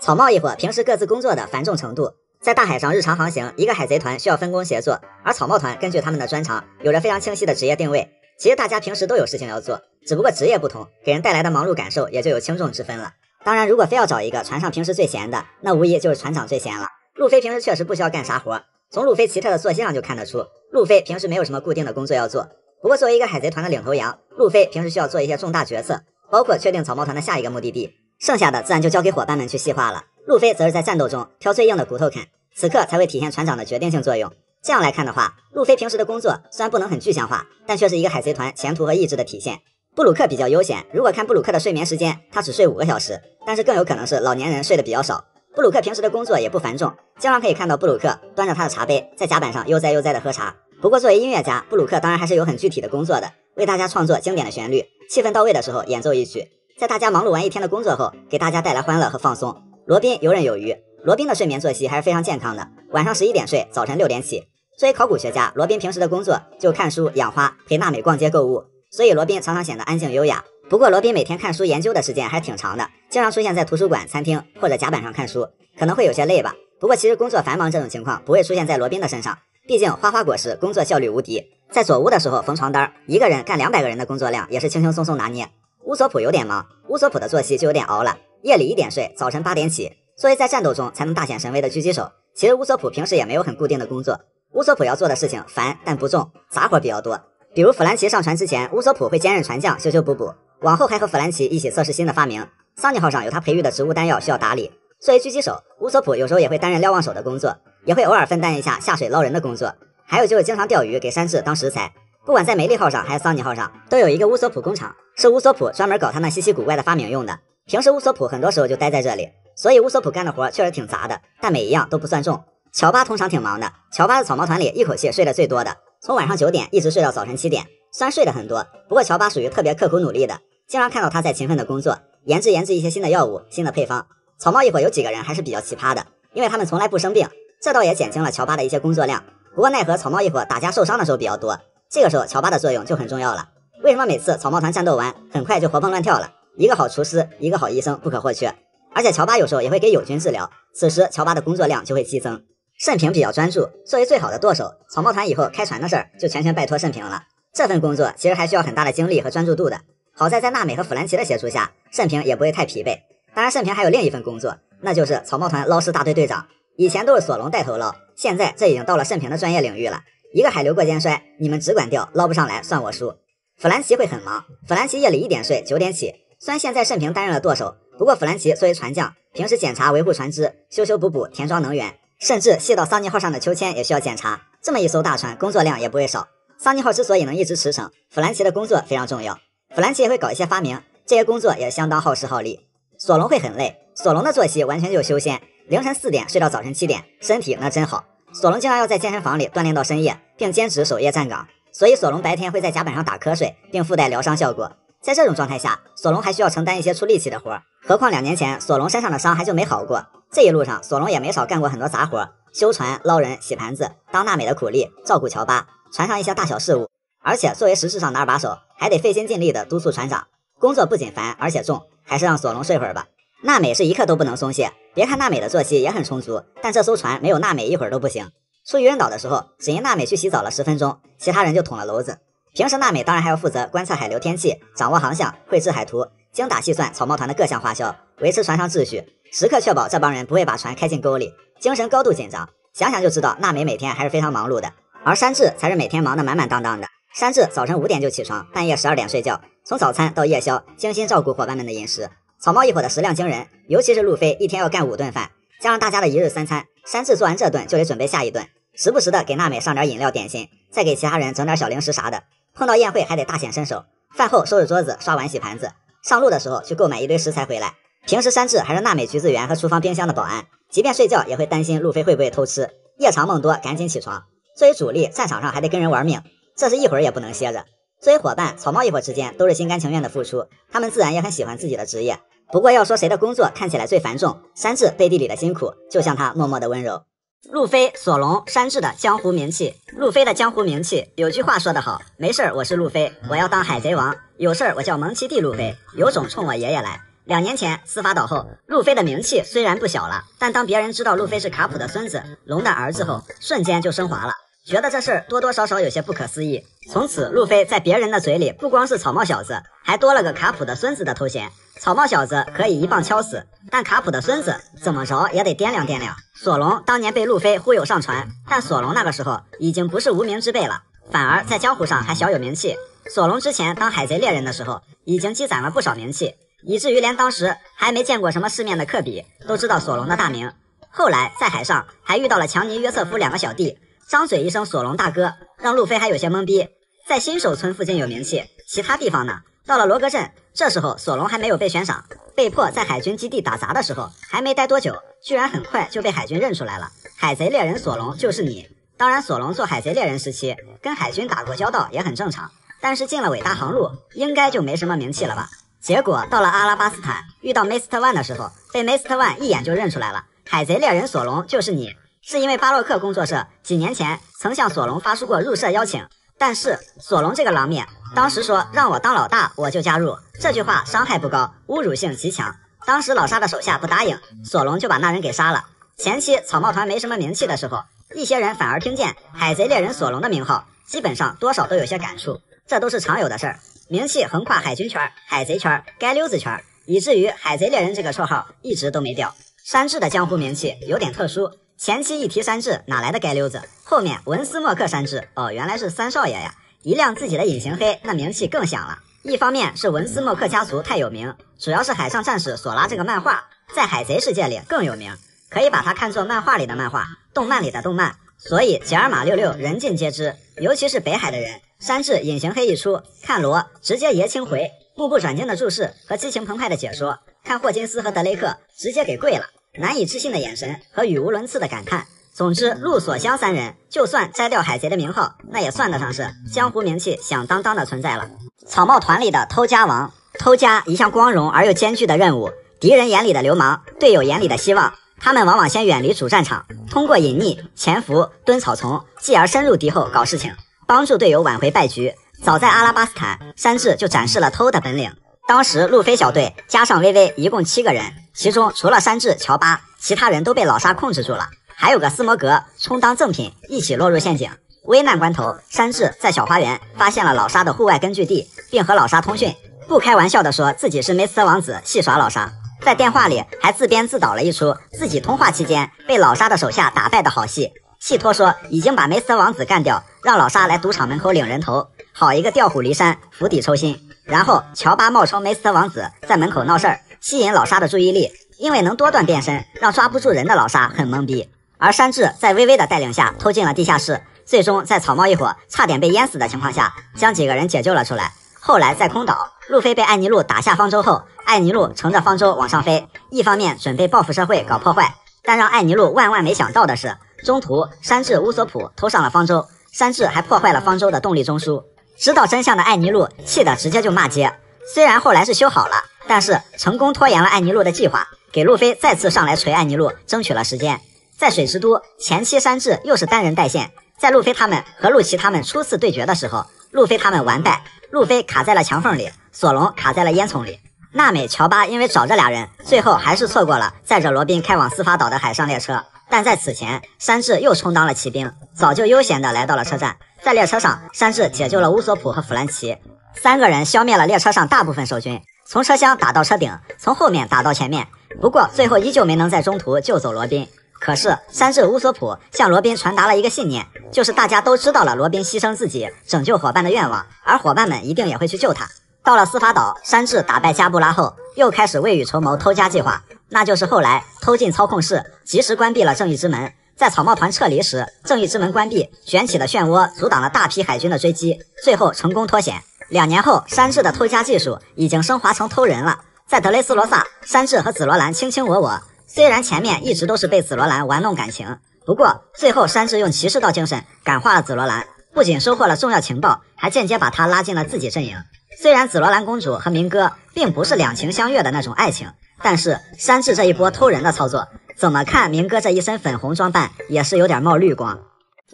草帽一伙平时各自工作的繁重程度，在大海上日常航行，一个海贼团需要分工协作，而草帽团根据他们的专长，有着非常清晰的职业定位。其实大家平时都有事情要做，只不过职业不同，给人带来的忙碌感受也就有轻重之分了。当然，如果非要找一个船上平时最闲的，那无疑就是船长最闲了。路飞平时确实不需要干啥活，从路飞奇特的作息上就看得出，路飞平时没有什么固定的工作要做。不过作为一个海贼团的领头羊，路飞平时需要做一些重大决策，包括确定草帽团的下一个目的地。剩下的自然就交给伙伴们去细化了。路飞则是在战斗中挑最硬的骨头啃，此刻才会体现船长的决定性作用。这样来看的话，路飞平时的工作虽然不能很具象化，但却是一个海贼团前途和意志的体现。布鲁克比较悠闲，如果看布鲁克的睡眠时间，他只睡五个小时，但是更有可能是老年人睡得比较少。布鲁克平时的工作也不繁重，经常可以看到布鲁克端着他的茶杯在甲板上悠哉悠哉的喝茶。不过作为音乐家，布鲁克当然还是有很具体的工作的，为大家创作经典的旋律，气氛到位的时候演奏一曲。在大家忙碌完一天的工作后，给大家带来欢乐和放松。罗宾游刃有余。罗宾的睡眠作息还是非常健康的，晚上十一点睡，早晨六点起。作为考古学家，罗宾平时的工作就看书、养花、陪娜美逛街购物，所以罗宾常常显得安静优雅。不过，罗宾每天看书研究的时间还挺长的，经常出现在图书馆、餐厅或者甲板上看书，可能会有些累吧。不过，其实工作繁忙这种情况不会出现在罗宾的身上，毕竟花花果实工作效率无敌。在左屋的时候缝床单，一个人干两百个人的工作量也是轻轻松松拿捏。乌索普有点忙，乌索普的作息就有点熬了，夜里一点睡，早晨八点起。作为在战斗中才能大显神威的狙击手，其实乌索普平时也没有很固定的工作。乌索普要做的事情烦但不重，杂活比较多。比如弗兰奇上船之前，乌索普会兼任船匠，修修补补。往后还和弗兰奇一起测试新的发明。桑尼号上有他培育的植物丹药需要打理。作为狙击手，乌索普有时候也会担任瞭望手的工作，也会偶尔分担一下下水捞人的工作。还有就是经常钓鱼，给山治当食材。不管在梅利号上还是桑尼号上，都有一个乌索普工厂，是乌索普专门搞他那稀奇古怪的发明用的。平时乌索普很多时候就待在这里，所以乌索普干的活确实挺杂的，但每一样都不算重。乔巴通常挺忙的，乔巴是草帽团里一口气睡得最多的，从晚上九点一直睡到早晨七点，虽然睡得很多，不过乔巴属于特别刻苦努力的，经常看到他在勤奋的工作，研制研制一些新的药物、新的配方。草帽一伙有几个人还是比较奇葩的，因为他们从来不生病，这倒也减轻了乔巴的一些工作量。不过奈何草帽一伙打架受伤的时候比较多。这个时候，乔巴的作用就很重要了。为什么每次草帽团战斗完，很快就活蹦乱跳了？一个好厨师，一个好医生不可或缺。而且乔巴有时候也会给友军治疗，此时乔巴的工作量就会激增。甚平比较专注，作为最好的舵手，草帽团以后开船的事儿就全权拜托甚平了。这份工作其实还需要很大的精力和专注度的。好在在娜美和弗兰奇的协助下，甚平也不会太疲惫。当然，甚平还有另一份工作，那就是草帽团捞尸大队队长。以前都是索隆带头捞，现在这已经到了甚平的专业领域了。一个海流过肩摔，你们只管钓，捞不上来算我输。弗兰奇会很忙，弗兰奇夜里一点睡，九点起。虽然现在盛平担任了舵手，不过弗兰奇作为船匠，平时检查维护船只，修修补补，填装能源，甚至卸到桑尼号上的秋千也需要检查。这么一艘大船，工作量也不会少。桑尼号之所以能一直驰骋，弗兰奇的工作非常重要。弗兰奇也会搞一些发明，这些工作也相当耗时耗力。索隆会很累，索隆的作息完全就是修仙，凌晨四点睡到早晨七点，身体那真好。索隆经常要在健身房里锻炼到深夜，并坚持守夜站岗，所以索隆白天会在甲板上打瞌睡，并附带疗伤效果。在这种状态下，索隆还需要承担一些出力气的活，何况两年前索隆身上的伤还就没好过。这一路上，索隆也没少干过很多杂活，修船、捞人、洗盘子、当娜美的苦力、照顾乔巴，船上一些大小事务。而且作为实质上的二把手，还得费心尽力地督促船长。工作不仅烦，而且重，还是让索隆睡会儿吧。娜美是一刻都不能松懈。别看娜美的作息也很充足，但这艘船没有娜美一会儿都不行。出渔人岛的时候，只因娜美去洗澡了十分钟，其他人就捅了娄子。平时娜美当然还要负责观测海流天气，掌握航向，绘制海图，精打细算草帽团的各项花销，维持船上秩序，时刻确保这帮人不会把船开进沟里，精神高度紧张。想想就知道娜美每天还是非常忙碌的。而山治才是每天忙得满满当当的。山治早晨五点就起床，半夜十二点睡觉，从早餐到夜宵，精心照顾伙伴们的饮食。草帽一伙的食量惊人，尤其是路飞，一天要干五顿饭，加上大家的一日三餐。山治做完这顿就得准备下一顿，时不时的给娜美上点饮料点心，再给其他人整点小零食啥的。碰到宴会还得大显身手。饭后收拾桌子、刷碗、洗盘子。上路的时候去购买一堆食材回来。平时山治还是娜美橘子园和厨房冰箱的保安，即便睡觉也会担心路飞会不会偷吃。夜长梦多，赶紧起床。作为主力，战场上还得跟人玩命，这是一会儿也不能歇着。作为伙伴，草帽一伙之间都是心甘情愿的付出，他们自然也很喜欢自己的职业。不过要说谁的工作看起来最繁重，山治背地里的辛苦就像他默默的温柔。路飞、索隆、山治的江湖名气，路飞的江湖名气有句话说得好，没事儿我是路飞，我要当海贼王，有事儿我叫蒙奇 D 路飞，有种冲我爷爷来。两年前司法岛后，路飞的名气虽然不小了，但当别人知道路飞是卡普的孙子、龙的儿子后，瞬间就升华了，觉得这事儿多多少少有些不可思议。从此，路飞在别人的嘴里不光是草帽小子，还多了个卡普的孙子的头衔。草帽小子可以一棒敲死，但卡普的孙子怎么着也得掂量掂量。索隆当年被路飞忽悠上船，但索隆那个时候已经不是无名之辈了，反而在江湖上还小有名气。索隆之前当海贼猎人的时候，已经积攒了不少名气。以至于连当时还没见过什么世面的科比都知道索隆的大名。后来在海上还遇到了强尼约瑟夫两个小弟，张嘴一声索隆大哥，让路飞还有些懵逼。在新手村附近有名气，其他地方呢？到了罗格镇，这时候索隆还没有被悬赏，被迫在海军基地打杂的时候，还没待多久，居然很快就被海军认出来了。海贼猎人索隆就是你。当然，索隆做海贼猎人时期跟海军打过交道也很正常，但是进了伟大航路，应该就没什么名气了吧？结果到了阿拉巴斯坦，遇到 Mr. One 的时候，被 Mr. One 一眼就认出来了。海贼猎人索隆就是你，是因为巴洛克工作社几年前曾向索隆发出过入社邀请，但是索隆这个狼面，当时说让我当老大我就加入，这句话伤害不高，侮辱性极强。当时老沙的手下不答应，索隆就把那人给杀了。前期草帽团没什么名气的时候，一些人反而听见海贼猎人索隆的名号，基本上多少都有些感触，这都是常有的事儿。名气横跨海军圈、海贼圈、街溜子圈，以至于海贼猎人这个绰号一直都没掉。山治的江湖名气有点特殊，前期一提山治，哪来的街溜子？后面文斯莫克山治，哦，原来是三少爷呀！一辆自己的隐形黑，那名气更响了。一方面是文斯莫克家族太有名，主要是海上战士索拉这个漫画在海贼世界里更有名，可以把它看作漫画里的漫画，动漫里的动漫，所以杰尔玛六六人尽皆知，尤其是北海的人。山治隐形黑一出，看罗直接爷青回，目不转睛的注视和激情澎湃的解说，看霍金斯和德雷克直接给跪了，难以置信的眼神和语无伦次的感叹。总之，陆索香三人就算摘掉海贼的名号，那也算得上是江湖名气响当当的存在了。草帽团里的偷家王，偷家一项光荣而又艰巨的任务，敌人眼里的流氓，队友眼里的希望。他们往往先远离主战场，通过隐匿、潜伏、蹲草丛，继而深入敌后搞事情。帮助队友挽回败局。早在阿拉巴斯坦，山治就展示了偷的本领。当时路飞小队加上薇薇一共七个人，其中除了山治、乔巴，其他人都被老沙控制住了。还有个斯摩格充当赠品，一起落入陷阱。危难关头，山治在小花园发现了老沙的户外根据地，并和老沙通讯，不开玩笑的说自己是梅斯特王子，戏耍老沙。在电话里还自编自导了一出自己通话期间被老沙的手下打败的好戏。戏托说已经把梅斯特王子干掉，让老沙来赌场门口领人头，好一个调虎离山、釜底抽薪。然后乔巴冒充梅斯特王子在门口闹事儿，吸引老沙的注意力，因为能多段变身，让抓不住人的老沙很懵逼。而山治在微微的带领下偷进了地下室，最终在草帽一伙差点被淹死的情况下，将几个人解救了出来。后来在空岛，路飞被艾尼路打下方舟后，艾尼路乘着方舟往上飞，一方面准备报复社会搞破坏，但让艾尼路万万没想到的是。中途，山治乌索普偷上了方舟，山治还破坏了方舟的动力中枢。知道真相的艾尼路气得直接就骂街。虽然后来是修好了，但是成功拖延了艾尼路的计划，给路飞再次上来锤艾尼路争取了时间。在水之都前期，山治又是单人带线，在路飞他们和路奇他们初次对决的时候，路飞他们完败，路飞卡在了墙缝里，索隆卡在了烟囱里，娜美、乔巴因为找这俩人，最后还是错过了载着罗宾开往司法岛的海上列车。但在此前，山治又充当了骑兵，早就悠闲地来到了车站。在列车上，山治解救了乌索普和弗兰奇三个人，消灭了列车上大部分守军，从车厢打到车顶，从后面打到前面。不过最后依旧没能在中途救走罗宾。可是山治乌索普向罗宾传达了一个信念，就是大家都知道了罗宾牺牲自己拯救伙伴的愿望，而伙伴们一定也会去救他。到了司法岛，山治打败加布拉后，又开始未雨绸缪偷家计划。那就是后来偷进操控室，及时关闭了正义之门。在草帽团撤离时，正义之门关闭，卷起的漩涡阻挡了大批海军的追击，最后成功脱险。两年后，山治的偷家技术已经升华成偷人了。在德雷斯罗萨，山治和紫罗兰卿卿我我，虽然前面一直都是被紫罗兰玩弄感情，不过最后山治用骑士道精神感化了紫罗兰，不仅收获了重要情报，还间接把他拉进了自己阵营。虽然紫罗兰公主和明哥并不是两情相悦的那种爱情。但是山治这一波偷人的操作，怎么看明哥这一身粉红装扮也是有点冒绿光。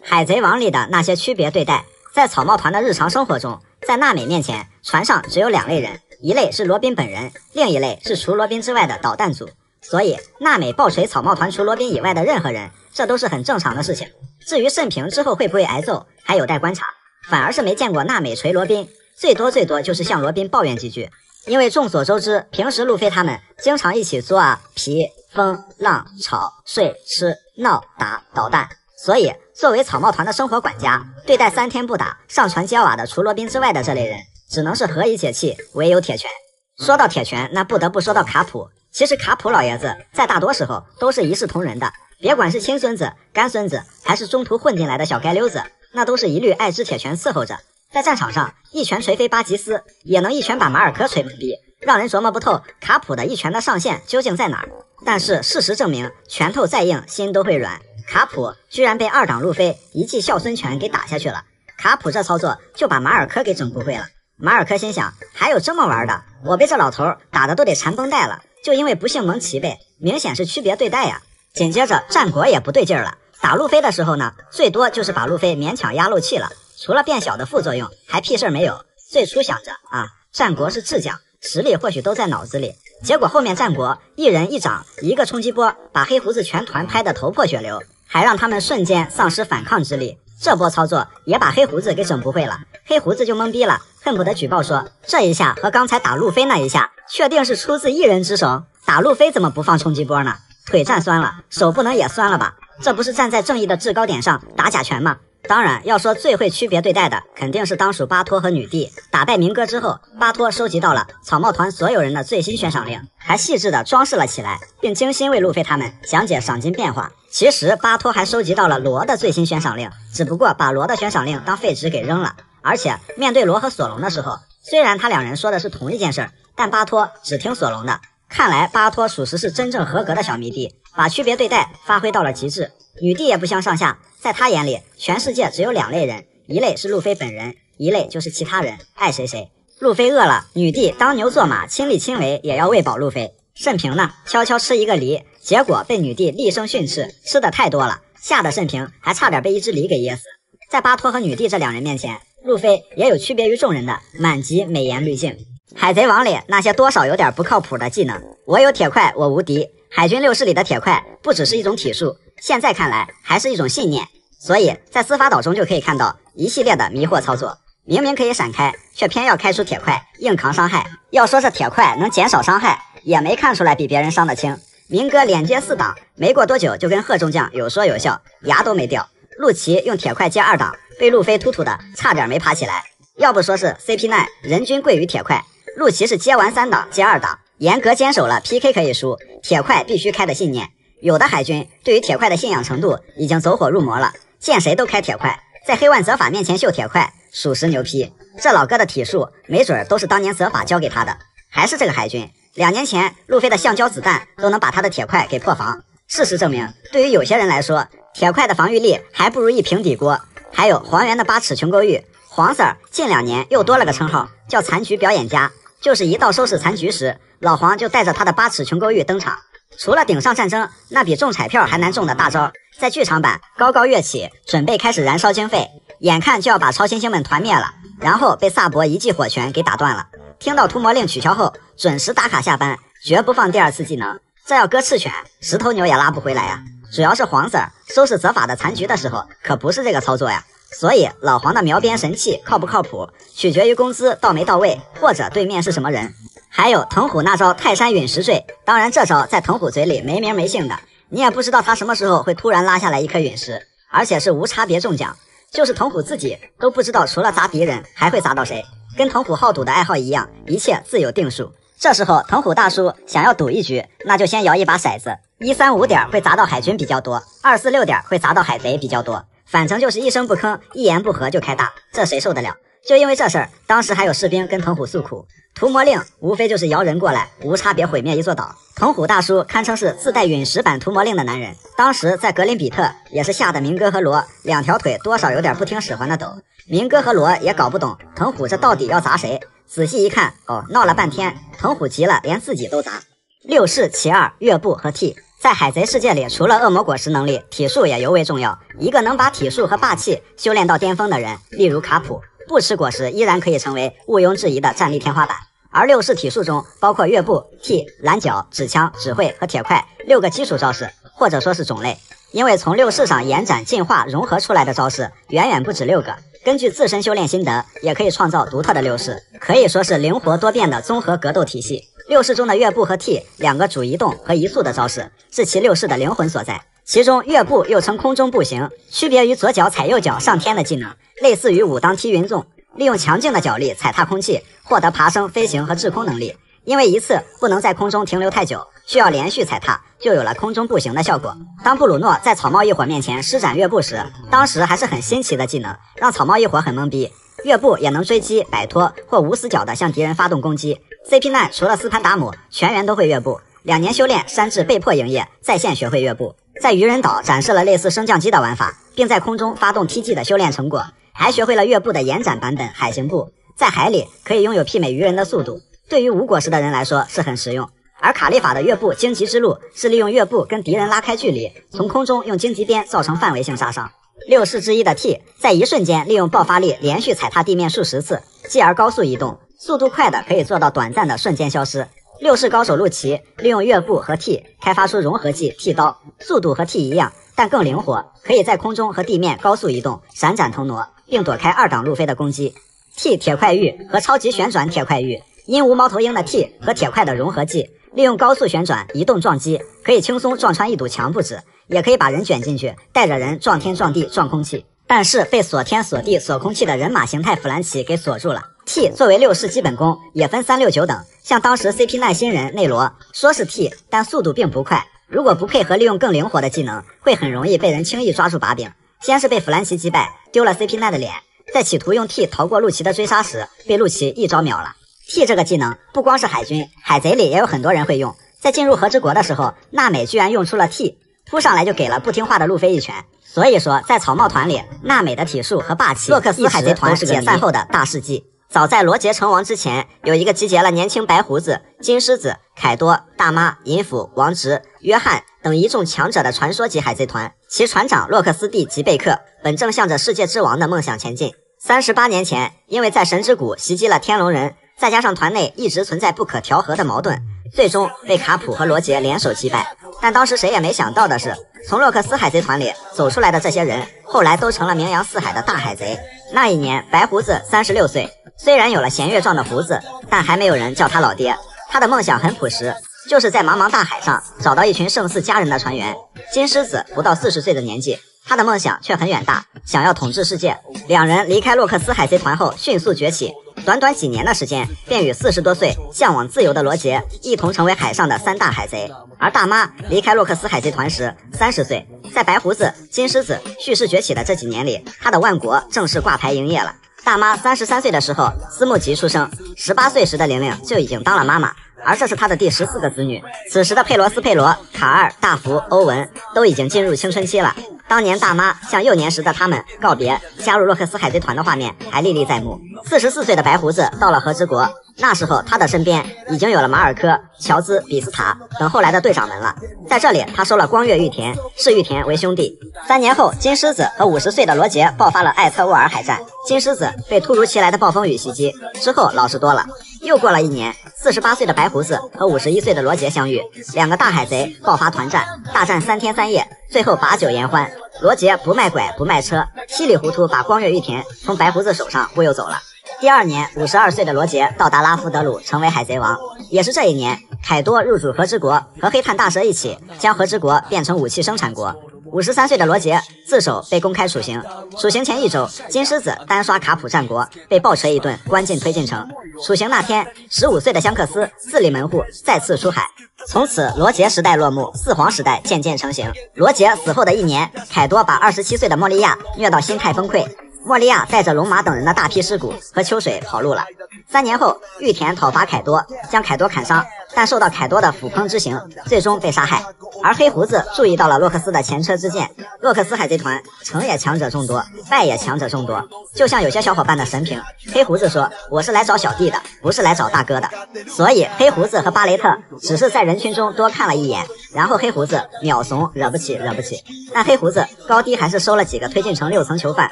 海贼王里的那些区别对待，在草帽团的日常生活中，在娜美面前，船上只有两类人：一类是罗宾本人，另一类是除罗宾之外的导弹组。所以，娜美爆锤草帽团除罗宾以外的任何人，这都是很正常的事情。至于甚平之后会不会挨揍，还有待观察。反而是没见过娜美锤罗宾，最多最多就是向罗宾抱怨几句。因为众所周知，平时路飞他们经常一起作啊、皮、风、浪、吵、睡、吃、闹、打、捣蛋，所以作为草帽团的生活管家，对待三天不打上船揭瓦的除罗宾之外的这类人，只能是何以解气，唯有铁拳。说到铁拳，那不得不说到卡普。其实卡普老爷子在大多时候都是一视同仁的，别管是亲孙子、干孙子，还是中途混进来的小街溜子，那都是一律爱之铁拳伺候着。在战场上，一拳锤飞巴吉斯，也能一拳把马尔科锤懵逼，让人琢磨不透卡普的一拳的上限究竟在哪儿。但是事实证明，拳头再硬，心都会软。卡普居然被二档路飞一记孝孙拳给打下去了，卡普这操作就把马尔科给整不会了。马尔科心想，还有这么玩的？我被这老头打的都得缠绷带了。就因为不姓蒙奇呗，明显是区别对待呀。紧接着战国也不对劲儿了，打路飞的时候呢，最多就是把路飞勉强压漏气了，除了变小的副作用，还屁事儿没有。最初想着啊，战国是智将，实力或许都在脑子里。结果后面战国一人一掌，一个冲击波，把黑胡子全团拍得头破血流，还让他们瞬间丧失反抗之力。这波操作也把黑胡子给整不会了，黑胡子就懵逼了，恨不得举报说这一下和刚才打路飞那一下。确定是出自一人之手，打路飞怎么不放冲击波呢？腿站酸了，手不能也酸了吧？这不是站在正义的制高点上打假拳吗？当然，要说最会区别对待的，肯定是当属巴托和女帝。打败明哥之后，巴托收集到了草帽团所有人的最新悬赏令，还细致的装饰了起来，并精心为路飞他们讲解赏金变化。其实巴托还收集到了罗的最新悬赏令，只不过把罗的悬赏令当废纸给扔了。而且面对罗和索隆的时候，虽然他两人说的是同一件事儿。但巴托只听索隆的，看来巴托属实是真正合格的小迷弟，把区别对待发挥到了极致。女帝也不相上下，在他眼里，全世界只有两类人，一类是路飞本人，一类就是其他人，爱谁谁。路飞饿了，女帝当牛做马，亲力亲为也要喂饱路飞。甚平呢，悄悄吃一个梨，结果被女帝厉声训斥，吃的太多了，吓得甚平还差点被一只梨给噎死。在巴托和女帝这两人面前，路飞也有区别于众人的满级美颜滤镜。海贼王里那些多少有点不靠谱的技能，我有铁块我无敌。海军六式里的铁块不只是一种体术，现在看来还是一种信念。所以在司法岛中就可以看到一系列的迷惑操作，明明可以闪开，却偏要开出铁块硬扛伤害。要说这铁块能减少伤害，也没看出来比别人伤得轻。明哥连接四档，没过多久就跟贺中将有说有笑，牙都没掉。陆琪用铁块接二档，被路飞突突的差点没爬起来。要不说是 CP 9人均贵于铁块。陆琪是接完三档接二档，严格坚守了 PK 可以输，铁块必须开的信念。有的海军对于铁块的信仰程度已经走火入魔了，见谁都开铁块，在黑万泽法面前秀铁块，属实牛批。这老哥的体术没准都是当年泽法教给他的。还是这个海军，两年前路飞的橡胶子弹都能把他的铁块给破防。事实证明，对于有些人来说，铁块的防御力还不如一平底锅。还有黄猿的八尺琼勾玉，黄 Sir 近两年又多了个称号，叫残局表演家。就是一到收拾残局时，老黄就带着他的八尺琼勾玉登场。除了顶上战争那比中彩票还难中的大招，在剧场版高高跃起，准备开始燃烧经费，眼看就要把超新星们团灭了，然后被萨博一记火拳给打断了。听到屠魔令取消后，准时打卡下班，绝不放第二次技能。这要搁赤犬，十头牛也拉不回来呀。主要是黄 Sir 收拾泽法的残局的时候，可不是这个操作呀。所以老黄的描边神器靠不靠谱，取决于工资到没到位，或者对面是什么人。还有藤虎那招泰山陨石坠，当然这招在藤虎嘴里没名没姓的，你也不知道他什么时候会突然拉下来一颗陨石，而且是无差别中奖，就是藤虎自己都不知道除了砸敌人还会砸到谁。跟藤虎好赌的爱好一样，一切自有定数。这时候藤虎大叔想要赌一局，那就先摇一把骰子，一三五点会砸到海军比较多，二四六点会砸到海贼比较多。反正就是一声不吭，一言不合就开大，这谁受得了？就因为这事儿，当时还有士兵跟藤虎诉苦。屠魔令无非就是摇人过来，无差别毁灭一座岛。藤虎大叔堪称是自带陨石版屠魔令的男人，当时在格林比特也是吓得明哥和罗两条腿多少有点不听使唤的抖。明哥和罗也搞不懂藤虎这到底要砸谁，仔细一看，哦，闹了半天，藤虎急了，连自己都砸。六式其二，月步和 T。在海贼世界里，除了恶魔果实能力，体术也尤为重要。一个能把体术和霸气修炼到巅峰的人，例如卡普，不吃果实依然可以成为毋庸置疑的战力天花板。而六式体术中包括跃步、踢、拦脚、指枪、指挥和铁块六个基础招式，或者说是种类。因为从六式上延展、进化、融合出来的招式远远不止六个，根据自身修炼心得，也可以创造独特的六式，可以说是灵活多变的综合格斗体系。六式中的月步和替两个主移动和移速的招式，是其六式的灵魂所在。其中月步又称空中步行，区别于左脚踩右脚上天的技能，类似于武当踢云纵，利用强劲的脚力踩踏空气，获得爬升、飞行和制空能力。因为一次不能在空中停留太久，需要连续踩踏，就有了空中步行的效果。当布鲁诺在草帽一伙面前施展跃步时，当时还是很新奇的技能，让草帽一伙很懵逼。月步也能追击、摆脱或无死角的向敌人发动攻击。CP9 除了斯潘达姆，全员都会月步。两年修炼，山治被迫营业，在线学会月步，在愚人岛展示了类似升降机的玩法，并在空中发动 TG 的修炼成果，还学会了月步的延展版本海行步，在海里可以拥有媲美鱼人的速度。对于无果实的人来说是很实用，而卡利法的月步荆棘之路是利用月步跟敌人拉开距离，从空中用荆棘鞭造成范围性杀伤。六式之一的 T 在一瞬间利用爆发力连续踩踏地面数十次，继而高速移动，速度快的可以做到短暂的瞬间消失。六式高手陆奇利用月步和 T 开发出融合技 T 刀，速度和 T 一样，但更灵活，可以在空中和地面高速移动，闪展腾挪，并躲开二档路飞的攻击。T 铁块玉和超级旋转铁块玉。鹦鹉猫头鹰的 T 和铁块的融合技，利用高速旋转移动撞击，可以轻松撞穿一堵墙不止，也可以把人卷进去，带着人撞天撞地撞空气。但是被锁天锁地锁空气的人马形态弗兰奇给锁住了。T 作为六式基本功，也分三六九等。像当时 CP 奈新人内罗说是 T，但速度并不快，如果不配合利用更灵活的技能，会很容易被人轻易抓住把柄。先是被弗兰奇击败，丢了 CP 奈的脸，在企图用 T 逃过陆奇的追杀时，被陆奇一招秒了。T 这个技能不光是海军，海贼里也有很多人会用。在进入和之国的时候，娜美居然用出了 T，扑上来就给了不听话的路飞一拳。所以说，在草帽团里，娜美的体术和霸气，洛克斯海贼团解散后的大事迹。早在罗杰成王之前，有一个集结了年轻白胡子、金狮子、凯多、大妈、银斧、王直、约翰等一众强者的传说级海贼团，其船长洛克斯蒂吉贝克本正向着世界之王的梦想前进。三十八年前，因为在神之谷袭击了天龙人。再加上团内一直存在不可调和的矛盾，最终被卡普和罗杰联手击败。但当时谁也没想到的是，从洛克斯海贼团里走出来的这些人，后来都成了名扬四海的大海贼。那一年，白胡子三十六岁，虽然有了弦月状的胡子，但还没有人叫他老爹。他的梦想很朴实，就是在茫茫大海上找到一群胜似家人的船员。金狮子不到四十岁的年纪，他的梦想却很远大，想要统治世界。两人离开洛克斯海贼团后，迅速崛起。短短几年的时间，便与四十多岁向往自由的罗杰一同成为海上的三大海贼。而大妈离开洛克斯海贼团时三十岁，在白胡子、金狮子蓄势崛起的这几年里，他的万国正式挂牌营业了。大妈三十三岁的时候，斯慕吉出生；十八岁时的玲玲就已经当了妈妈，而这是他的第十四个子女。此时的佩罗斯、佩罗、卡尔、大福、欧文都已经进入青春期了。当年大妈向幼年时的他们告别，加入洛克斯海贼团的画面还历历在目。四十四岁的白胡子到了和之国，那时候他的身边已经有了马尔科、乔兹、比斯塔等后来的队长们了。在这里，他收了光月玉田，视玉田为兄弟。三年后，金狮子和五十岁的罗杰爆发了艾特沃尔海战，金狮子被突如其来的暴风雨袭击，之后老实多了。又过了一年，四十八岁的白胡子和五十一岁的罗杰相遇，两个大海贼爆发团战，大战三天三夜，最后把酒言欢。罗杰不卖拐不卖车，稀里糊涂把光月玉田从白胡子手上忽悠走了。第二年，五十二岁的罗杰到达拉夫德鲁，成为海贼王。也是这一年，凯多入主和之国，和黑炭大蛇一起将和之国变成武器生产国。五十三岁的罗杰自首被公开处刑，处刑前一周，金狮子单刷卡普战国，被暴锤一顿，关进推进城。处刑那天，十五岁的香克斯自立门户，再次出海。从此，罗杰时代落幕，四皇时代渐渐成型。罗杰死后的一年，凯多把二十七岁的莫利亚虐到心态崩溃。莫利亚带着龙马等人的大批尸骨和秋水跑路了。三年后，玉田讨伐凯多，将凯多砍伤，但受到凯多的斧烹之刑，最终被杀害。而黑胡子注意到了洛克斯的前车之鉴，洛克斯海贼团成也强者众多，败也强者众多。就像有些小伙伴的神评，黑胡子说：“我是来找小弟的，不是来找大哥的。”所以黑胡子和巴雷特只是在人群中多看了一眼，然后黑胡子秒怂，惹不起，惹不起。但黑胡子高低还是收了几个推进城六层囚犯，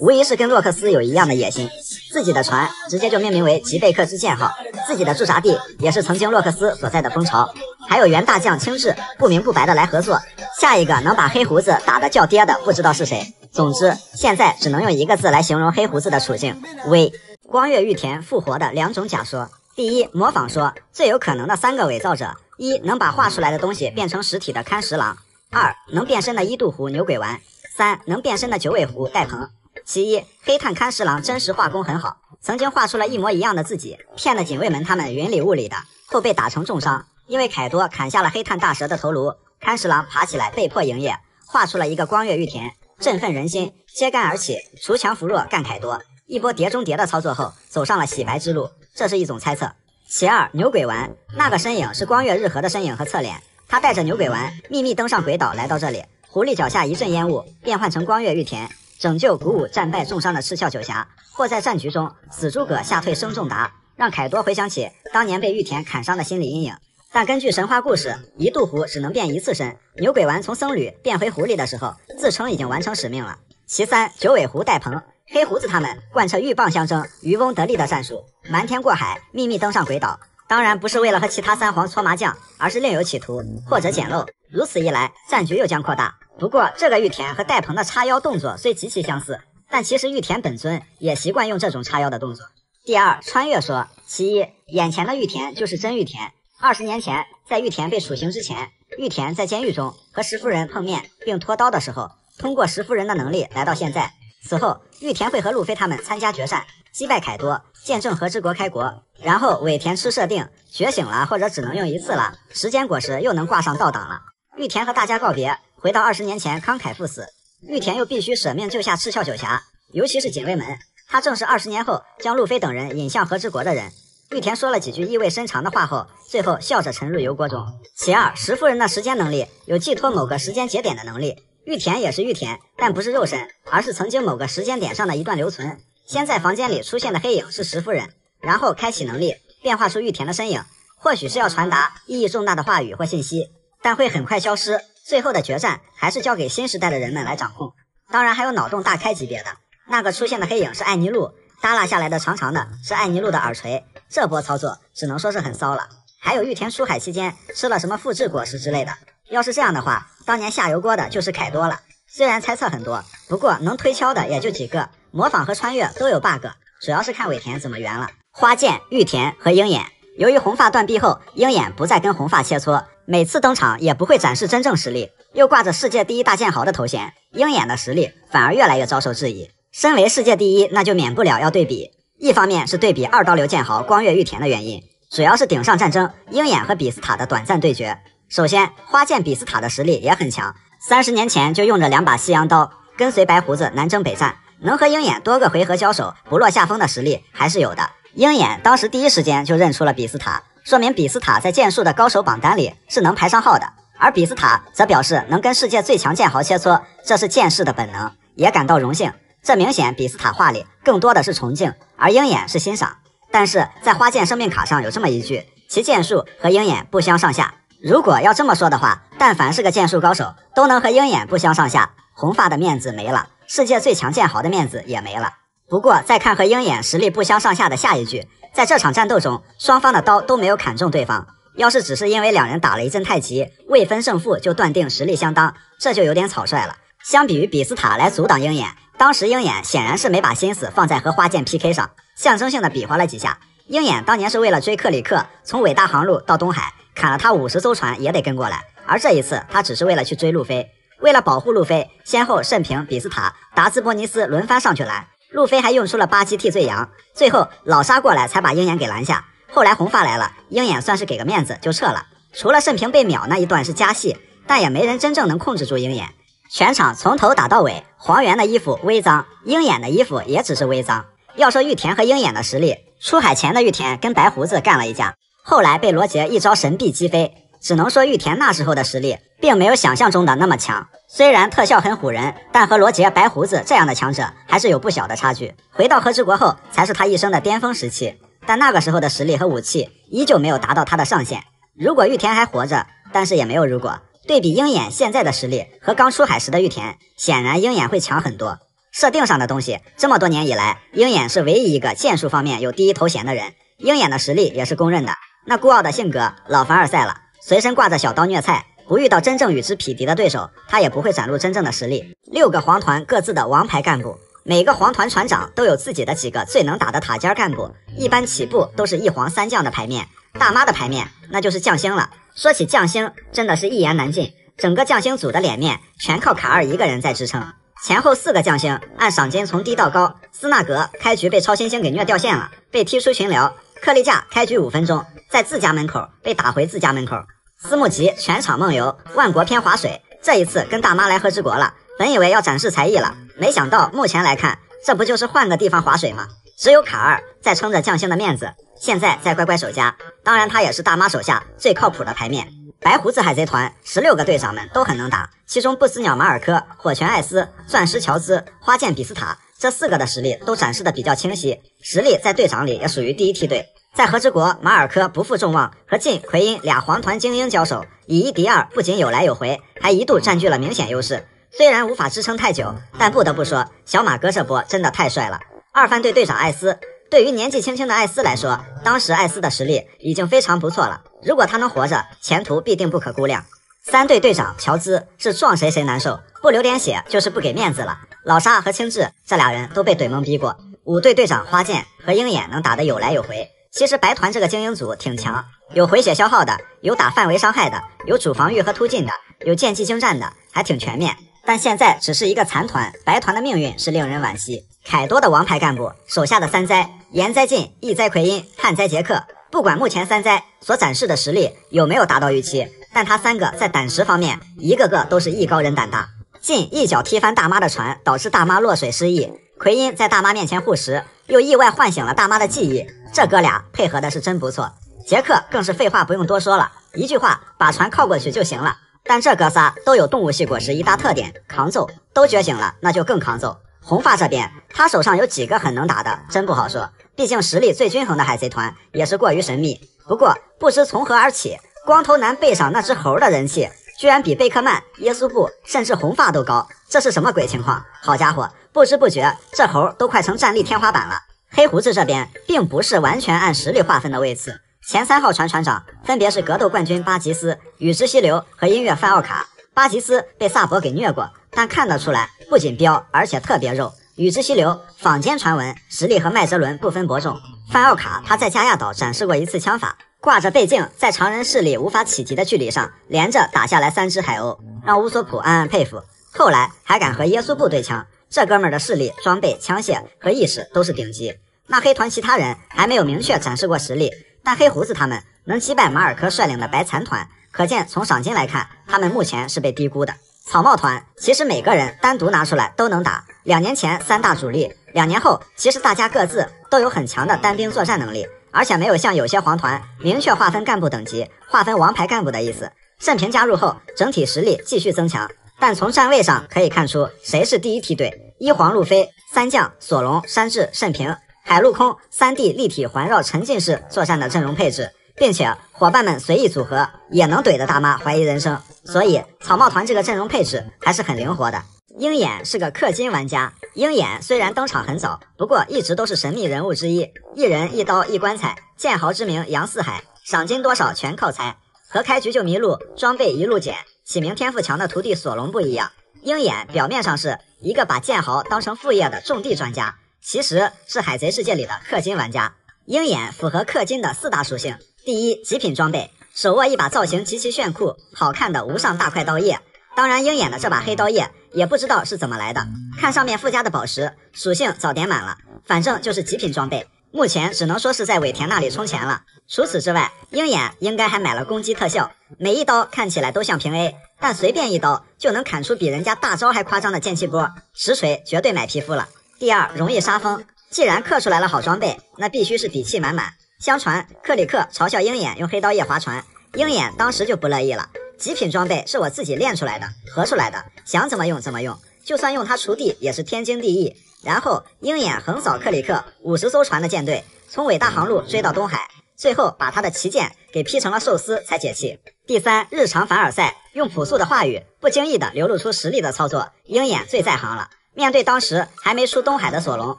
无疑是跟洛克斯有一样的野心。自己的船直接就命名为吉贝克之剑号。自己的驻扎地也是曾经洛克斯所在的蜂巢。还有原大将青雉不明不白的来合作。下一个能把黑胡子打得叫爹的，不知道是谁。总之，现在只能用一个字来形容黑胡子的处境：危。光月玉田复活的两种假说：第一，模仿说最有可能的三个伪造者：一，能把画出来的东西变成实体的勘十郎；二，能变身的一度狐牛鬼丸；三，能变身的九尾狐戴鹏。其一，黑炭勘十郎真实画工很好，曾经画出了一模一样的自己，骗得警卫们他们云里雾里的，后被打成重伤。因为凯多砍下了黑炭大蛇的头颅，勘十郎爬起来被迫营业，画出了一个光月玉田，振奋人心，揭竿而起，锄强扶弱干凯多。一波碟中谍的操作后，走上了洗白之路，这是一种猜测。其二，牛鬼丸那个身影是光月日和的身影和侧脸，他带着牛鬼丸秘密登上鬼岛，来到这里。狐狸脚下一阵烟雾，变换成光月玉田，拯救鼓舞战败重伤的赤鞘九侠，或在战局中死诸葛吓退生仲达，让凯多回想起当年被玉田砍伤的心理阴影。但根据神话故事，一度狐只能变一次身，牛鬼丸从僧侣变回狐狸的时候，自称已经完成使命了。其三，九尾狐戴鹏。黑胡子他们贯彻鹬蚌相争、渔翁得利的战术，瞒天过海，秘密登上鬼岛。当然不是为了和其他三皇搓麻将，而是另有企图或者捡漏。如此一来，战局又将扩大。不过，这个玉田和戴鹏的叉腰动作虽极其相似，但其实玉田本尊也习惯用这种叉腰的动作。第二，穿越说，其一，眼前的玉田就是真玉田。二十年前，在玉田被处刑之前，玉田在监狱中和石夫人碰面并拖刀的时候，通过石夫人的能力来到现在。此后，玉田会和路飞他们参加决战，击败凯多，见证和之国开国。然后尾田吃设定觉醒了，或者只能用一次了。时间果实又能挂上倒档了。玉田和大家告别，回到二十年前慷慨赴死。玉田又必须舍命救下赤鞘九侠，尤其是警卫们。他正是二十年后将路飞等人引向和之国的人。玉田说了几句意味深长的话后，最后笑着沉入油锅中。其二，石夫人的时间能力有寄托某个时间节点的能力。玉田也是玉田，但不是肉身，而是曾经某个时间点上的一段留存。先在房间里出现的黑影是石夫人，然后开启能力变化出玉田的身影，或许是要传达意义重大的话语或信息，但会很快消失。最后的决战还是交给新时代的人们来掌控。当然还有脑洞大开级别的，那个出现的黑影是艾尼路，耷拉下来的长长的是艾尼路的耳垂，这波操作只能说是很骚了。还有玉田出海期间吃了什么复制果实之类的。要是这样的话，当年下油锅的就是凯多了。虽然猜测很多，不过能推敲的也就几个。模仿和穿越都有 bug，主要是看尾田怎么圆了。花剑、玉田和鹰眼，由于红发断臂后，鹰眼不再跟红发切磋，每次登场也不会展示真正实力，又挂着世界第一大剑豪的头衔，鹰眼的实力反而越来越遭受质疑。身为世界第一，那就免不了要对比。一方面是对比二刀流剑豪光月玉田的原因，主要是顶上战争鹰眼和比斯塔的短暂对决。首先，花剑比斯塔的实力也很强，三十年前就用着两把西洋刀，跟随白胡子南征北战，能和鹰眼多个回合交手不落下风的实力还是有的。鹰眼当时第一时间就认出了比斯塔，说明比斯塔在剑术的高手榜单里是能排上号的。而比斯塔则表示能跟世界最强剑豪切磋，这是剑士的本能，也感到荣幸。这明显比斯塔话里更多的是崇敬，而鹰眼是欣赏。但是在花剑生命卡上有这么一句，其剑术和鹰眼不相上下。如果要这么说的话，但凡是个剑术高手，都能和鹰眼不相上下。红发的面子没了，世界最强剑豪的面子也没了。不过再看和鹰眼实力不相上下的下一句，在这场战斗中，双方的刀都没有砍中对方。要是只是因为两人打了一阵太极，未分胜负就断定实力相当，这就有点草率了。相比于比斯塔来阻挡鹰眼，当时鹰眼显然是没把心思放在和花剑 PK 上，象征性的比划了几下。鹰眼当年是为了追克里克，从伟大航路到东海。砍了他五十艘船也得跟过来，而这一次他只是为了去追路飞，为了保护路飞，先后慎平、比斯塔、达兹波尼斯轮番上去拦，路飞还用出了八击替罪羊，最后老沙过来才把鹰眼给拦下。后来红发来了，鹰眼算是给个面子就撤了。除了慎平被秒那一段是加戏，但也没人真正能控制住鹰眼。全场从头打到尾，黄猿的衣服微脏，鹰眼的衣服也只是微脏。要说玉田和鹰眼的实力，出海前的玉田跟白胡子干了一架。后来被罗杰一招神臂击飞，只能说玉田那时候的实力并没有想象中的那么强。虽然特效很唬人，但和罗杰、白胡子这样的强者还是有不小的差距。回到和之国后，才是他一生的巅峰时期，但那个时候的实力和武器依旧没有达到他的上限。如果玉田还活着，但是也没有如果。对比鹰眼现在的实力和刚出海时的玉田，显然鹰眼会强很多。设定上的东西，这么多年以来，鹰眼是唯一一个剑术方面有第一头衔的人。鹰眼的实力也是公认的。那孤傲的性格，老凡尔赛了，随身挂着小刀虐菜，不遇到真正与之匹敌的对手，他也不会展露真正的实力。六个黄团各自的王牌干部，每个黄团团长都有自己的几个最能打的塔尖干部，一般起步都是一黄三将的牌面。大妈的牌面那就是将星了。说起将星，真的是一言难尽，整个将星组的脸面全靠卡二一个人在支撑。前后四个将星按赏金从低到高，斯纳格开局被超新星给虐掉线了，被踢出群聊。克利架开局五分钟，在自家门口被打回自家门口。斯穆吉全场梦游，万国偏划水。这一次跟大妈来和之国了，本以为要展示才艺了，没想到目前来看，这不就是换个地方划水吗？只有卡二在撑着将星的面子，现在在乖乖守家。当然，他也是大妈手下最靠谱的牌面。白胡子海贼团十六个队长们都很能打，其中不死鸟马尔科、火拳艾斯、钻石乔兹、花剑比斯塔。这四个的实力都展示的比较清晰，实力在队长里也属于第一梯队。在和之国，马尔科不负众望，和晋、奎因俩黄团精英交手，以一敌二，不仅有来有回，还一度占据了明显优势。虽然无法支撑太久，但不得不说，小马哥这波真的太帅了。二番队队长艾斯，对于年纪轻轻的艾斯来说，当时艾斯的实力已经非常不错了。如果他能活着，前途必定不可估量。三队队长乔兹是撞谁谁难受，不流点血就是不给面子了。老沙和青雉这俩人都被怼懵逼过。五队队长花剑和鹰眼能打得有来有回。其实白团这个精英组挺强，有回血消耗的，有打范围伤害的，有主防御和突进的，有剑技精湛的，还挺全面。但现在只是一个残团，白团的命运是令人惋惜。凯多的王牌干部手下的三灾：炎灾晋、异灾奎因、旱灾杰克。不管目前三灾所展示的实力有没有达到预期，但他三个在胆识方面，一个个都是艺高人胆大。晋一脚踢翻大妈的船，导致大妈落水失忆；奎因在大妈面前护食，又意外唤醒了大妈的记忆。这哥俩配合的是真不错。杰克更是废话不用多说了，一句话把船靠过去就行了。但这哥仨都有动物系果实一大特点，扛揍。都觉醒了，那就更扛揍。红发这边，他手上有几个很能打的，真不好说。毕竟实力最均衡的海贼团也是过于神秘。不过不知从何而起，光头男背上那只猴的人气。居然比贝克曼、耶稣布甚至红发都高，这是什么鬼情况？好家伙，不知不觉这猴都快成战力天花板了。黑胡子这边并不是完全按实力划分的位次，前三号船船长分别是格斗冠军巴吉斯、雨之溪流和音乐范奥卡。巴吉斯被萨博给虐过，但看得出来不仅彪，而且特别肉。雨之溪流坊间传闻实力和麦哲伦不分伯仲。范奥卡他在加亚岛展示过一次枪法。挂着倍镜，在常人视力无法企及的距离上，连着打下来三只海鸥，让乌索普暗暗佩服。后来还敢和耶稣布对枪，这哥们儿的视力、装备、枪械和意识都是顶级。那黑团其他人还没有明确展示过实力，但黑胡子他们能击败马尔科率领的白残团，可见从赏金来看，他们目前是被低估的。草帽团其实每个人单独拿出来都能打，两年前三大主力，两年后其实大家各自都有很强的单兵作战能力。而且没有像有些黄团明确划分干部等级、划分王牌干部的意思。慎平加入后，整体实力继续增强，但从站位上可以看出谁是第一梯队：一黄路飞、三将索隆、山治、慎平、海陆空三 D 立体环绕沉浸式作战的阵容配置，并且伙伴们随意组合也能怼得大妈怀疑人生。所以草帽团这个阵容配置还是很灵活的。鹰眼是个氪金玩家。鹰眼虽然登场很早，不过一直都是神秘人物之一。一人一刀一棺材，剑豪之名扬四海，赏金多少全靠猜。和开局就迷路，装备一路捡，起名天赋强的徒弟索隆不一样。鹰眼表面上是一个把剑豪当成副业的种地专家，其实是海贼世界里的氪金玩家。鹰眼符合氪金的四大属性：第一，极品装备，手握一把造型极其炫酷、好看的无上大块刀叶。当然，鹰眼的这把黑刀叶也不知道是怎么来的。看上面附加的宝石属性早点满了，反正就是极品装备。目前只能说是在尾田那里充钱了。除此之外，鹰眼应该还买了攻击特效，每一刀看起来都像平 A，但随便一刀就能砍出比人家大招还夸张的剑气波。实锤绝对买皮肤了。第二，容易杀风。既然刻出来了好装备，那必须是底气满满。相传克里克嘲笑鹰眼用黑刀叶划船，鹰眼当时就不乐意了。极品装备是我自己练出来的，合出来的，想怎么用怎么用，就算用它锄地也是天经地义。然后鹰眼横扫克里克五十艘船的舰队，从伟大航路追到东海，最后把他的旗舰给劈成了寿司才解气。第三，日常凡尔赛用朴素的话语，不经意的流露出实力的操作，鹰眼最在行了。面对当时还没出东海的索隆，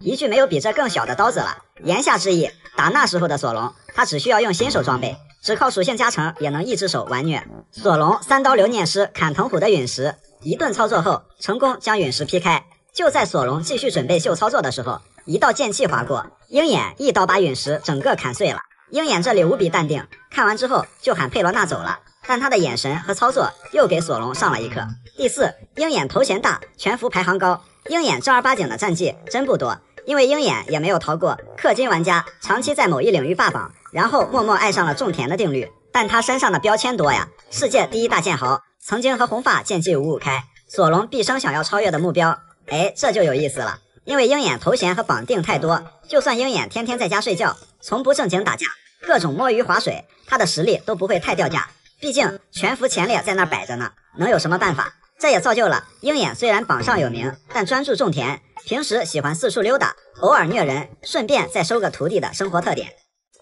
一句没有比这更小的刀子了。言下之意，打那时候的索隆，他只需要用新手装备，只靠属性加成也能一只手完虐。索隆三刀流念师砍藤虎的陨石，一顿操作后，成功将陨石劈开。就在索隆继续准备秀操作的时候，一道剑气划过，鹰眼一刀把陨石整个砍碎了。鹰眼这里无比淡定，看完之后就喊佩罗娜走了。但他的眼神和操作又给索隆上了一课。第四，鹰眼头衔大，全服排行高。鹰眼正儿八经的战绩真不多，因为鹰眼也没有逃过氪金玩家长期在某一领域霸榜，然后默默爱上了种田的定律。但他身上的标签多呀，世界第一大剑豪，曾经和红发剑姬五五开。索隆毕生想要超越的目标，哎，这就有意思了。因为鹰眼头衔和绑定太多，就算鹰眼天天在家睡觉，从不正经打架，各种摸鱼划水，他的实力都不会太掉价。毕竟全服前列在那摆着呢，能有什么办法？这也造就了鹰眼虽然榜上有名，但专注种田，平时喜欢四处溜达，偶尔虐人，顺便再收个徒弟的生活特点。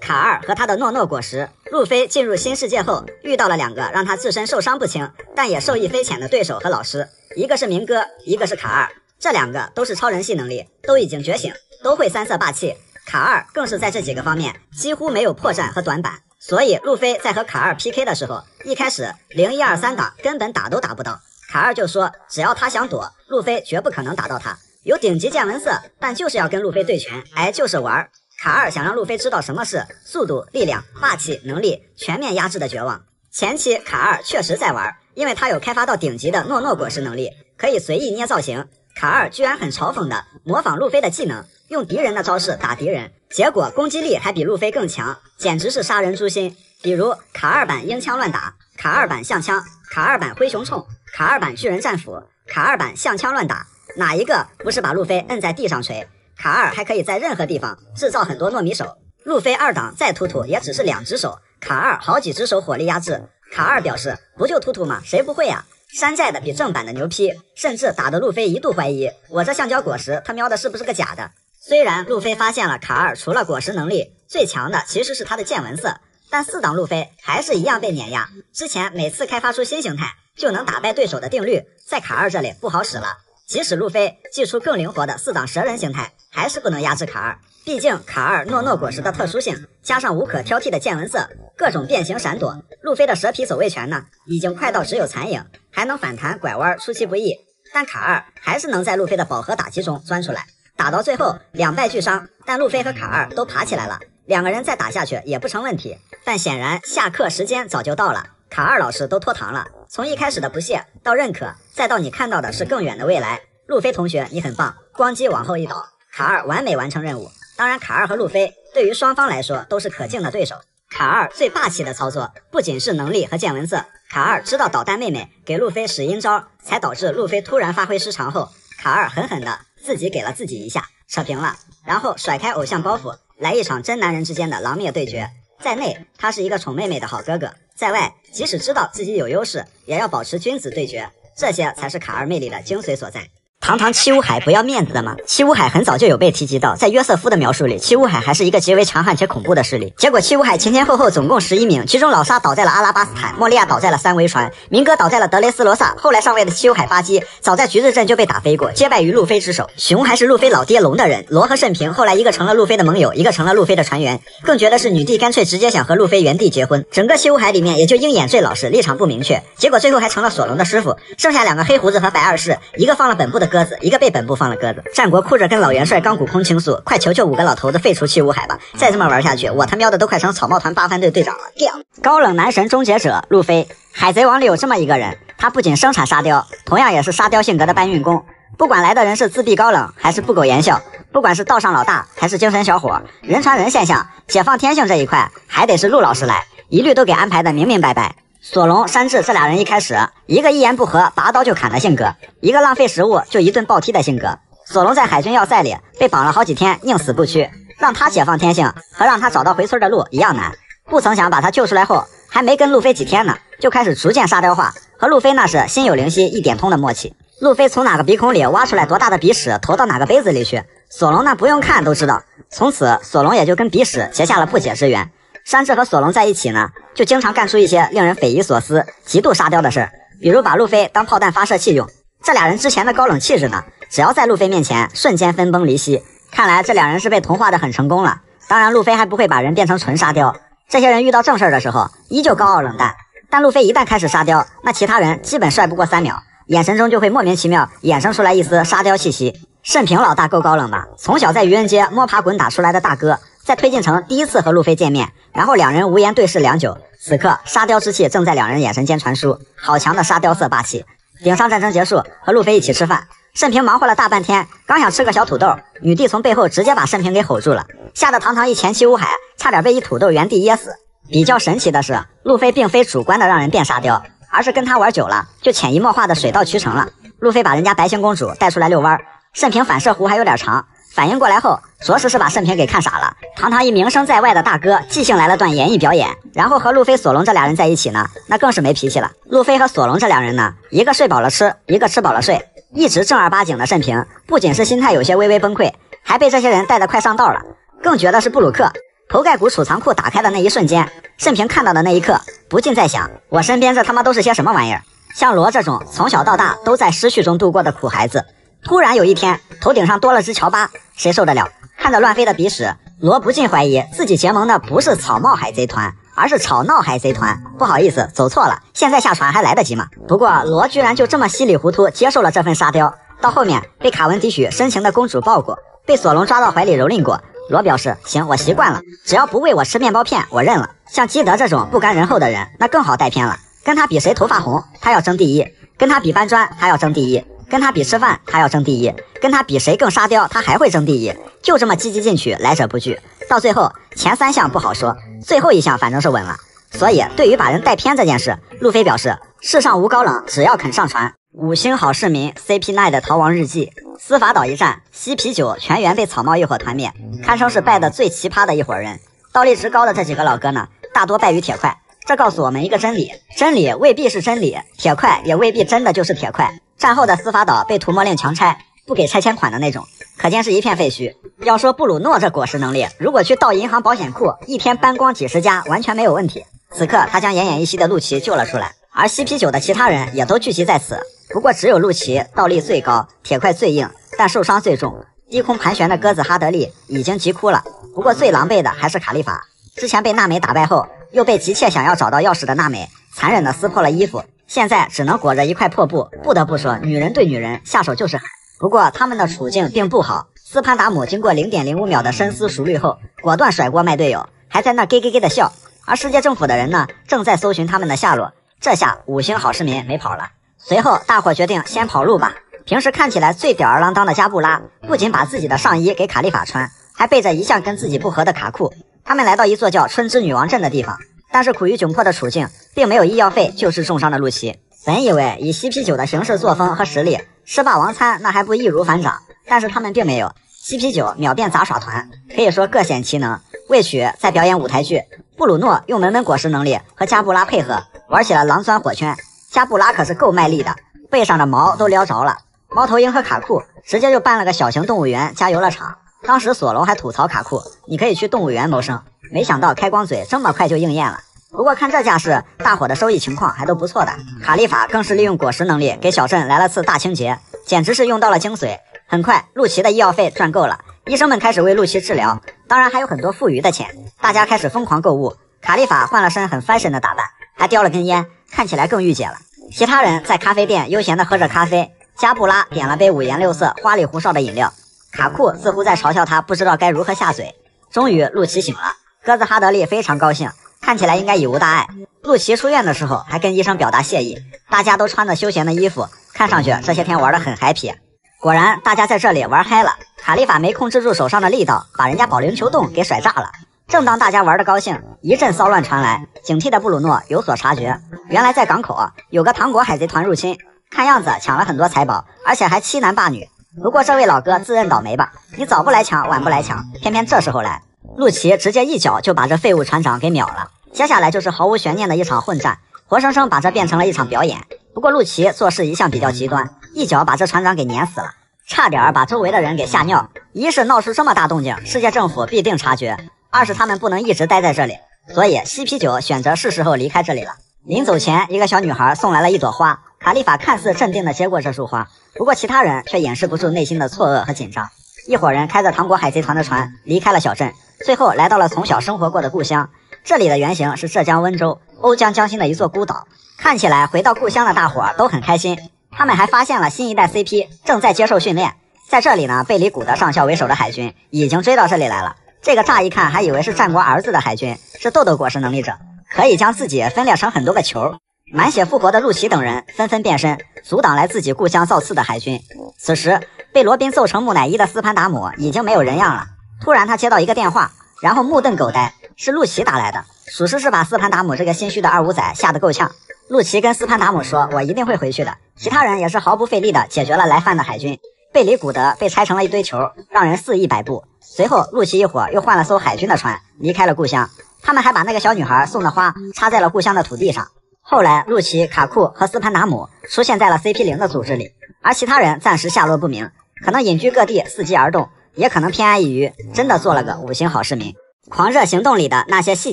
卡二和他的诺诺果实，路飞进入新世界后遇到了两个让他自身受伤不轻，但也受益匪浅的对手和老师，一个是明哥，一个是卡二。这两个都是超人系能力，都已经觉醒，都会三色霸气。卡二更是在这几个方面几乎没有破绽和短板。所以路飞在和卡二 PK 的时候，一开始零一二三档根本打都打不到。卡二就说，只要他想躲，路飞绝不可能打到他。有顶级见闻色，但就是要跟路飞对拳，哎，就是玩。卡二想让路飞知道什么是速度、力量、霸气、能力全面压制的绝望。前期卡二确实在玩，因为他有开发到顶级的诺诺果实能力，可以随意捏造型。卡二居然很嘲讽的模仿路飞的技能。用敌人的招式打敌人，结果攻击力还比路飞更强，简直是杀人诛心。比如卡二版鹰枪乱打，卡二版象枪，卡二版灰熊冲，卡二版巨人战斧，卡二版象枪乱打，哪一个不是把路飞摁在地上锤？卡二还可以在任何地方制造很多糯米手。路飞二档再突突也只是两只手，卡二好几只手火力压制。卡二表示不就突突吗？谁不会呀？山寨的比正版的牛批，甚至打得路飞一度怀疑我这橡胶果实他喵的是不是个假的。虽然路飞发现了卡二除了果实能力最强的其实是他的见闻色，但四档路飞还是一样被碾压。之前每次开发出新形态就能打败对手的定律，在卡二这里不好使了。即使路飞祭出更灵活的四档蛇人形态，还是不能压制卡二。毕竟卡二诺诺果实的特殊性，加上无可挑剔的见闻色，各种变形闪躲，路飞的蛇皮走位拳呢，已经快到只有残影，还能反弹拐弯，出其不意。但卡二还是能在路飞的饱和打击中钻出来。打到最后两败俱伤，但路飞和卡二都爬起来了，两个人再打下去也不成问题。但显然下课时间早就到了，卡二老师都脱堂了。从一开始的不屑到认可，再到你看到的是更远的未来，路飞同学你很棒，咣叽往后一倒，卡二完美完成任务。当然，卡二和路飞对于双方来说都是可敬的对手。卡二最霸气的操作不仅是能力和见闻色，卡二知道导弹妹妹给路飞使阴招，才导致路飞突然发挥失常后，卡二狠狠的。自己给了自己一下，扯平了，然后甩开偶像包袱，来一场真男人之间的狼灭对决。在内，他是一个宠妹妹的好哥哥；在外，即使知道自己有优势，也要保持君子对决。这些才是卡尔魅力的精髓所在。堂堂七武海不要面子的吗？七武海很早就有被提及到，在约瑟夫的描述里，七武海还是一个极为强悍且恐怖的势力。结果七武海前前后后总共十一名，其中老沙倒在了阿拉巴斯坦，莫利亚倒在了三维船，明哥倒在了德雷斯罗萨。后来上位的七武海巴基，早在橘子镇就被打飞过，皆败于路飞之手。熊还是路飞老爹龙的人，罗和慎平后来一个成了路飞的盟友，一个成了路飞的船员。更绝的是女帝干脆直接想和路飞原地结婚。整个七武海里面，也就鹰眼最老实，立场不明确，结果最后还成了索隆的师傅。剩下两个黑胡子和白二世，一个放了本部的鸽子，一个被本部。放了鸽子，战国哭着跟老元帅钢骨空倾诉：“快求求五个老头子废除七武海吧！再这么玩下去，我他喵的都快成草帽团八番队队长了！”掉。高冷男神终结者路飞，海贼王里有这么一个人，他不仅生产沙雕，同样也是沙雕性格的搬运工。不管来的人是自闭高冷还是不苟言笑，不管是道上老大还是精神小伙，人传人现象、解放天性这一块，还得是陆老师来，一律都给安排的明明白白。索隆、山治这俩人一开始，一个一言不合拔刀就砍的性格，一个浪费食物就一顿暴踢的性格。索隆在海军要塞里被绑了好几天，宁死不屈，让他解放天性和让他找到回村的路一样难。不曾想把他救出来后，还没跟路飞几天呢，就开始逐渐沙雕化，和路飞那是心有灵犀一点通的默契。路飞从哪个鼻孔里挖出来多大的鼻屎，投到哪个杯子里去，索隆那不用看都知道。从此，索隆也就跟鼻屎结下了不解之缘。山治和索隆在一起呢，就经常干出一些令人匪夷所思、极度沙雕的事儿，比如把路飞当炮弹发射器用。这俩人之前的高冷气质呢，只要在路飞面前瞬间分崩离析。看来这两人是被同化的很成功了。当然，路飞还不会把人变成纯沙雕。这些人遇到正事儿的时候，依旧高傲冷淡。但路飞一旦开始沙雕，那其他人基本帅不过三秒，眼神中就会莫名其妙衍生出来一丝沙雕气息。甚平老大够高冷吧？从小在愚人街摸爬滚打出来的大哥，在推进城第一次和路飞见面，然后两人无言对视良久。此刻沙雕之气正在两人眼神间传输，好强的沙雕色霸气！顶上战争结束，和路飞一起吃饭。盛平忙活了大半天，刚想吃个小土豆，女帝从背后直接把盛平给吼住了，吓得堂堂一前妻乌海差点被一土豆原地噎死。比较神奇的是，路飞并非主观的让人变沙雕，而是跟他玩久了，就潜移默化的水到渠成了。路飞把人家白星公主带出来遛弯，盛平反射弧还有点长，反应过来后，着实是把盛平给看傻了。堂堂一名声在外的大哥，即兴来了段演艺表演，然后和路飞、索隆这俩人在一起呢，那更是没脾气了。路飞和索隆这两人呢，一个睡饱了吃，一个吃饱了睡。一直正儿八经的盛平，不仅是心态有些微微崩溃，还被这些人带得快上道了。更觉得是布鲁克头盖骨储藏库打开的那一瞬间，盛平看到的那一刻，不禁在想：我身边这他妈都是些什么玩意儿？像罗这种从小到大都在失序中度过的苦孩子，突然有一天头顶上多了只乔巴，谁受得了？看着乱飞的鼻屎，罗不禁怀疑自己结盟的不是草帽海贼团。而是吵闹海贼团，不好意思，走错了。现在下船还来得及吗？不过罗居然就这么稀里糊涂接受了这份沙雕。到后面被卡文迪许深情的公主抱过，被索隆抓到怀里蹂躏过，罗表示行，我习惯了，只要不喂我吃面包片，我认了。像基德这种不甘人后的人，那更好带偏了。跟他比谁头发红，他要争第一；跟他比搬砖，他要争第一；跟他比吃饭，他要争第一；跟他比谁更沙雕，他还会争第一。就这么积极进取，来者不拒。到最后前三项不好说，最后一项反正是稳了。所以对于把人带偏这件事，路飞表示世上无高冷，只要肯上船。五星好市民 CP9 的逃亡日记，司法岛一战，西啤酒全员被草帽一伙团灭，堪称是败的最奇葩的一伙人。倒立值高的这几个老哥呢，大多败于铁块。这告诉我们一个真理：真理未必是真理，铁块也未必真的就是铁块。战后的司法岛被涂抹令强拆，不给拆迁款的那种。可见是一片废墟。要说布鲁诺这果实能力，如果去盗银行保险库，一天搬光几十家完全没有问题。此刻，他将奄奄一息的陆琪救了出来，而西皮酒的其他人也都聚集在此。不过，只有陆琪倒立最高，铁块最硬，但受伤最重。低空盘旋的鸽子哈德利已经急哭了。不过，最狼狈的还是卡利法。之前被娜美打败后，又被急切想要找到钥匙的娜美残忍地撕破了衣服，现在只能裹着一块破布。不得不说，女人对女人下手就是狠。不过他们的处境并不好。斯潘达姆经过零点零五秒的深思熟虑后，果断甩锅卖队友，还在那咯咯咯的笑。而世界政府的人呢，正在搜寻他们的下落。这下五星好市民没跑了。随后大伙决定先跑路吧。平时看起来最吊儿郎当的加布拉，不仅把自己的上衣给卡利法穿，还背着一向跟自己不合的卡库。他们来到一座叫春之女王镇的地方，但是苦于窘迫的处境，并没有医药费就是重伤的露琪。本以为以西啤酒的行事作风和实力。吃霸王餐那还不易如反掌，但是他们并没有。西啤酒秒变杂耍团，可以说各显其能。魏曲在表演舞台剧，布鲁诺用门门果实能力和加布拉配合玩起了狼钻火圈。加布拉可是够卖力的，背上的毛都撩着了。猫头鹰和卡库直接就办了个小型动物园加游乐场。当时索隆还吐槽卡库：“你可以去动物园谋生。”没想到开光嘴这么快就应验了。不过看这架势，大伙的收益情况还都不错的。卡利法更是利用果实能力给小镇来了次大清洁，简直是用到了精髓。很快，陆琪的医药费赚够了，医生们开始为陆琪治疗，当然还有很多富余的钱。大家开始疯狂购物。卡利法换了身很 fashion 的打扮，还叼了根烟，看起来更御姐了。其他人在咖啡店悠闲地喝着咖啡。加布拉点了杯五颜六色、花里胡哨的饮料，卡库似乎在嘲笑他不知道该如何下嘴。终于，陆琪醒了，鸽子哈德利非常高兴。看起来应该已无大碍。陆琪出院的时候还跟医生表达谢意。大家都穿着休闲的衣服，看上去这些天玩得很 happy。果然，大家在这里玩嗨了。卡利法没控制住手上的力道，把人家保龄球洞给甩炸了。正当大家玩得高兴，一阵骚乱传来，警惕的布鲁诺有所察觉。原来在港口啊有个糖果海贼团入侵，看样子抢了很多财宝，而且还欺男霸女。不过这位老哥自认倒霉吧，你早不来抢，晚不来抢，偏偏这时候来。陆琪直接一脚就把这废物船长给秒了，接下来就是毫无悬念的一场混战，活生生把这变成了一场表演。不过陆琪做事一向比较极端，一脚把这船长给碾死了，差点儿把周围的人给吓尿。一是闹出这么大动静，世界政府必定察觉；二是他们不能一直待在这里，所以西啤酒选择是时候离开这里了。临走前，一个小女孩送来了一朵花，卡利法看似镇定地接过这束花，不过其他人却掩饰不住内心的错愕和紧张。一伙人开着糖果海贼团的船离开了小镇，最后来到了从小生活过的故乡。这里的原型是浙江温州瓯江江心的一座孤岛。看起来回到故乡的大伙都很开心。他们还发现了新一代 CP 正在接受训练。在这里呢，贝里古德上校为首的海军已经追到这里来了。这个乍一看还以为是战国儿子的海军，是豆豆果实能力者，可以将自己分裂成很多个球。满血复活的陆琪等人纷纷变身，阻挡来自己故乡造次的海军。此时，被罗宾揍成木乃伊的斯潘达姆已经没有人样了。突然，他接到一个电话，然后目瞪口呆，是陆琪打来的。属实是把斯潘达姆这个心虚的二五仔吓得够呛。陆琪跟斯潘达姆说：“我一定会回去的。”其他人也是毫不费力的解决了来犯的海军。贝里古德被拆成了一堆球，让人肆意摆布。随后，陆琪一伙又换了艘海军的船，离开了故乡。他们还把那个小女孩送的花插在了故乡的土地上。后来，陆琪、卡库和斯潘达姆出现在了 CP 零的组织里，而其他人暂时下落不明，可能隐居各地，伺机而动，也可能偏安一隅，真的做了个五星好市民。狂热行动里的那些细